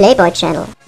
Playboy Channel.